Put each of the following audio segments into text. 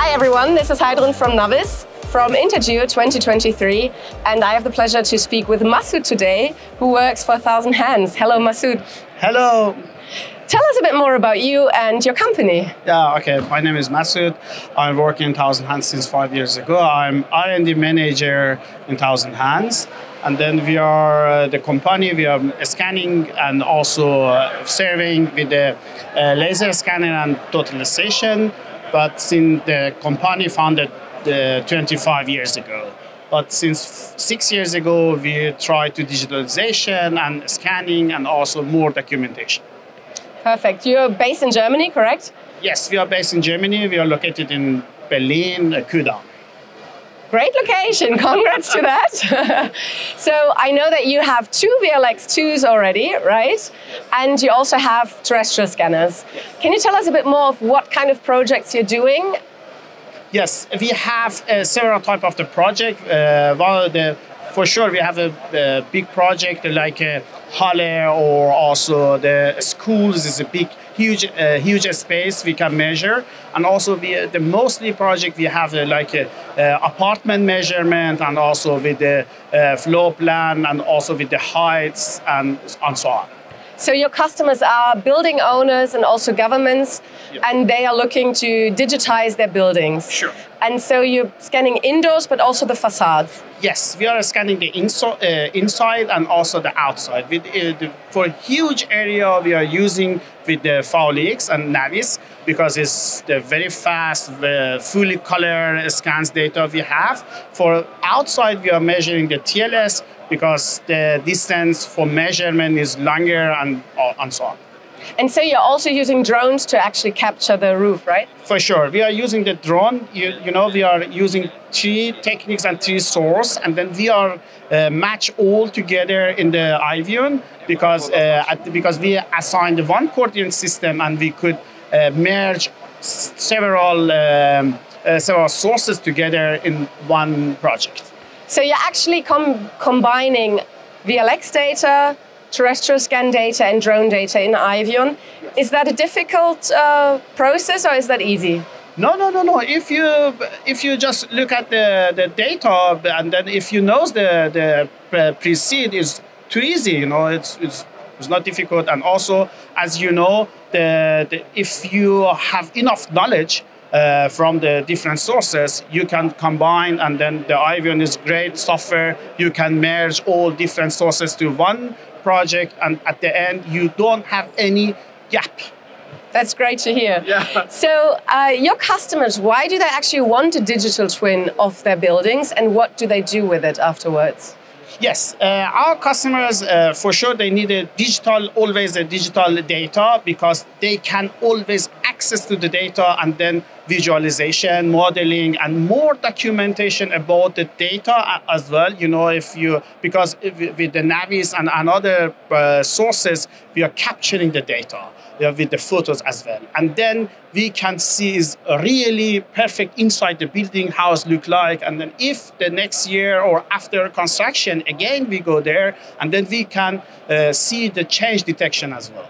Hi everyone, this is Heidrun from NavVis from Intergeo 2023 and I have the pleasure to speak with Massoud today who works for Thousand Hands. Hello Massoud. Hello. Tell us a bit more about you and your company. Yeah, okay. My name is Massoud. I'm working in Thousand Hands since five years ago. I'm R&D manager in Thousand Hands. And then we are uh, the company, we are scanning and also uh, serving with the uh, laser scanner and total station. But since the company founded uh, 25 years ago. But since six years ago, we tried to digitalization and scanning and also more documentation. Perfect. You're based in Germany, correct? Yes, we are based in Germany. We are located in Berlin, Kudamm. Great location. Congrats to that. so I know that you have two VLX2s already, right? And you also have terrestrial scanners. Can you tell us a bit more of what kind of projects you're doing? Yes, we have uh, several type of the project. Uh, one the for sure we have a, a big project like uh, Halle or also the schools is a big huge uh, huge space we can measure. And also we, the mostly project we have uh, like a, uh, apartment measurement and also with the uh, floor plan and also with the heights and, and so on so your customers are building owners and also governments, and they are looking to digitize their buildings. Sure. And so you're scanning indoors, but also the facade. Yes, we are scanning the inso- uh, inside and also the outside. With, uh, the, for a huge area, we are using with the VLX and NavVis because it's the very fast, uh, fully color scans data we have. For outside, we are measuring the TLS because the distance for measurement is longer and, uh, and so on. And so you're also using drones to actually capture the roof, right? For sure. We are using the drone. You, you know, we are using three techniques and three source, and then we are uh, match all together in the IVION because uh, at, because we assigned one coordinate system and we could uh, merge several um, uh, several sources together in one project. So you're actually com combining VLX data, terrestrial scan data, and drone data in IVION. Is that a difficult uh, process or is that easy? No, no, no, no. If you if you just look at the, the data and then if you know the the precede is too easy, you know, it's it's it's not difficult. And also, as you know, the, the if you have enough knowledge, uh, from the different sources, you can combine, and then the IVION is great software. You can merge all different sources to one project, and at the end, you don't have any gap. That's great to hear. Yeah. So, uh, your customers, why do they actually want a digital twin of their buildings, and what do they do with it afterwards? Yes, uh, our customers uh, for sure they need a digital, always a digital data because they can always access to the data and then visualization, modeling, and more documentation about the data as well. You know, if you because with the NavVis and, and other uh, sources, we are capturing the data with the photos as well. And then we can see is really perfect inside the building, how it look like. And then if the next year or after construction, again, we go there and then we can uh, see the change detection as well.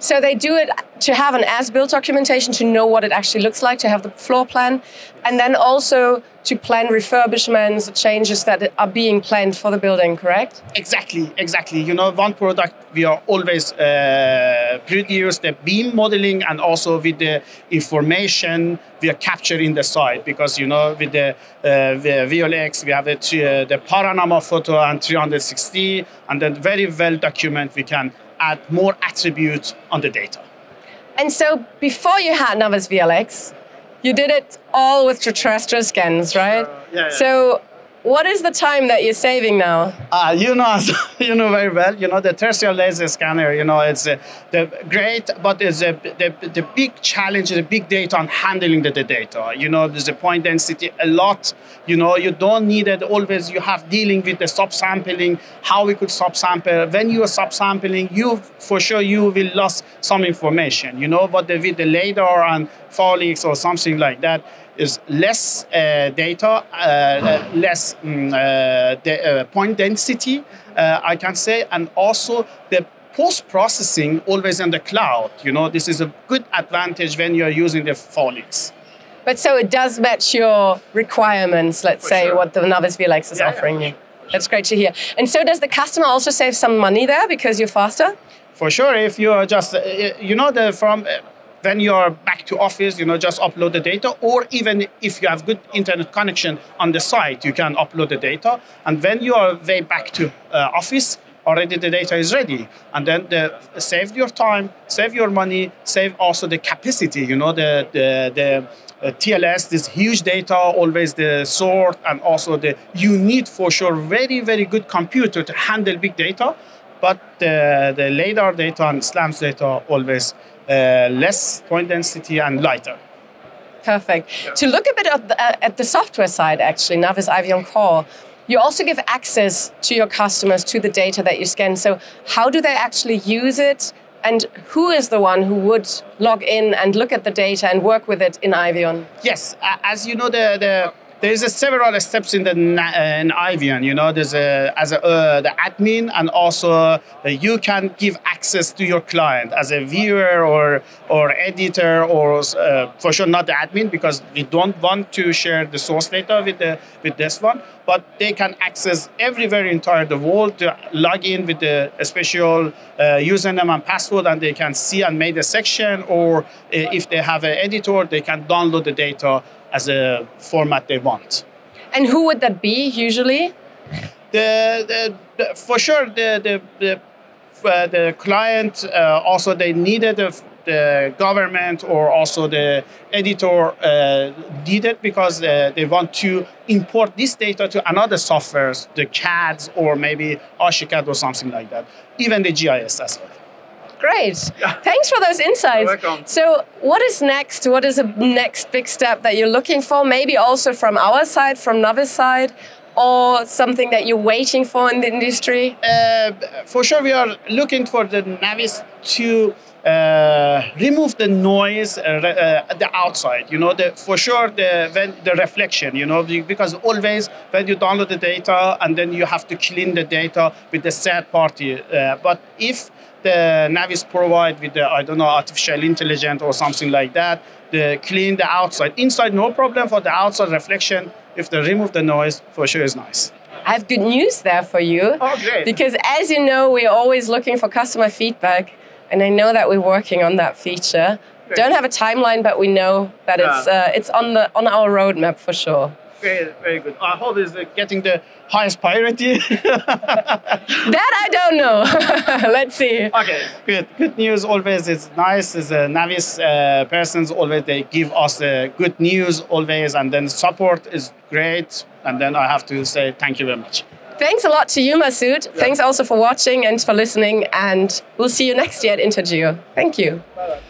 So they do it to have an as-built documentation to know what it actually looks like, to have the floor plan, and then also to plan refurbishments, changes that are being planned for the building, correct? Exactly, exactly. You know, one product we are always uh, produce the BIM modeling and also with the information we are capturing the site because you know with the, uh, the VLX we have the, uh, the panorama photo and 360 and then very well document we can add more attributes on the data. And so before you had NavVis VLX, you did it all with terrestrial scans, right? Sure. Yeah, yeah. So what is the time that you're saving now? Uh, you know, you know very well. You know the terrestrial laser scanner. You know it's uh, the great, but it's a, the the big challenge the big data on handling the, the, data. You know, there's a point density a lot. You know, you don't need it always. You have dealing with the subsampling, how we could subsample. When you are subsampling, you for sure you will lose some information. You know, but the, with the LiDAR and VLX or something like that is less uh, data, uh, uh less um, de point density, I can say, and also the post processing always in the cloud. You know, this is a good advantage when you're using the VLX. But so it does match your requirements, let's For say, sure. what the NavVis VLX is Yeah, yeah, offering for you. That's great to hear. And so does the customer also save some money there because you're faster? For sure, if you are just, uh, you know, the from uh, when you are back to office, you know, just upload the data, or even if you have good internet connection on the site, you can upload the data, and when you are way back to uh, office, already the data is ready, and then the save your time, save your money, save also the capacity, you know, the the the. Uh, TLS, this huge data, always the sort, and also the you need for sure very very good computer to handle big data but the, the LiDAR data and SLAMS data always uh, less point density and lighter. Perfect. To look a bit at the, uh, at the software side, actually, NavVis IVION Core, you also give access to your customers to the data that you scan. So, how do they actually use it? And who is the one who would log in and look at the data and work with it in IVION? Yes, as you know, the, the there's a several steps in the uh, in IVION. You know, there's a as a uh, the admin, and also uh, you can give access to your client as a viewer or or editor, or uh, for sure not the admin because we don't want to share the source data with the with this one. But they can access everywhere entire the world to log in with the special uh, username and password, and they can see and make a section, or uh, if they have an editor, they can download the data as a format they want. And who would that be usually? The, the, the for sure the the the, uh, the client uh, also they needed the, the government or also the editor uh, needed because uh, they want to import this data to another softwares, the CADs or maybe Archicad or something like that. Even the GIS as well. Great. Thanks for those insights. You're welcome. So, what is next? What is the next big step that you're looking for? Maybe also from our side, from NavVis side, or something that you're waiting for in the industry? Uh, for sure, we are looking for the NavVis to uh, remove the noise uh, uh, at the outside. You know, the, for sure the when, the reflection. You know, because always when you download the data and then you have to clean the data with the third party. Uh, but if the NavVis provide with the I don't know artificial intelligence or something like that, the clean the outside. Inside no problem for the outside reflection. If they remove the noise, for sure is nice. I have good news there for you. Oh, great. Because as you know, we're always looking for customer feedback, and I know that we're working on that feature. Great. Don't have a timeline, but we know that it's uh, it's on the on our roadmap for sure. Very, very good. I hope it's uh, getting the highest priority. That I don't know. Let's see. okay, good. Good news always is nice. Is uh, NavVis uh, persons always they give us uh, good news always, and then support is great. And then I have to say thank you very much. Thanks a lot to you, Massoud. Thanks also for watching and for listening, and we'll see you next year at Intergeo. Thank you. Bye-bye.